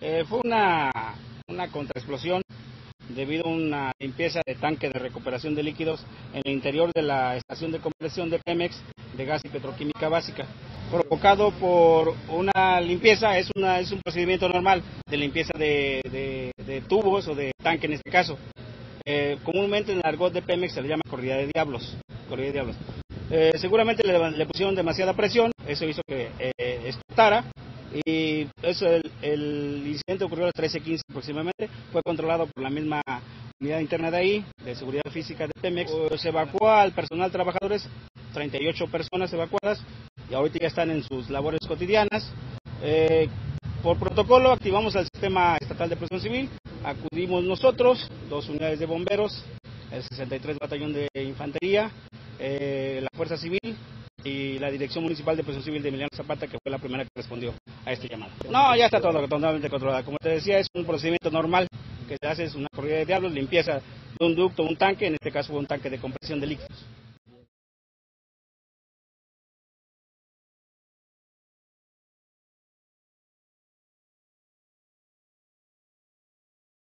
Eh, fue una, una contraexplosión debido a una limpieza de tanque de recuperación de líquidos en el interior de la estación de conversión de Pemex de gas y petroquímica básica, provocado por una limpieza, es, una, es un procedimiento normal de limpieza de, de, tubos o de tanque en este caso. Eh, comúnmente en el argot de Pemex se le llama corrida de diablos. Corrida de diablos. Eh, seguramente le, pusieron demasiada presión, eso hizo que eh, explotara y eso, el, incidente ocurrió a las 13.15 aproximadamente, fue controlado por la misma unidad interna de ahí, de seguridad física de Pemex. Se evacuó al personal trabajadores, 38 personas evacuadas, y ahorita ya están en sus labores cotidianas. Eh, por protocolo activamos el sistema estatal de presión civil, acudimos nosotros, dos unidades de bomberos, el 63 Batallón de Infantería, eh, la Fuerza Civil y la Dirección Municipal de Presión Civil de Emiliano Zapata, que fue la primera que respondió a este llamado. No, ya está todo totalmente controlado. Como te decía, es un procedimiento normal que se hace, es una corrida de diablos, limpieza de un ducto, un tanque, en este caso fue un tanque de compresión de líquidos.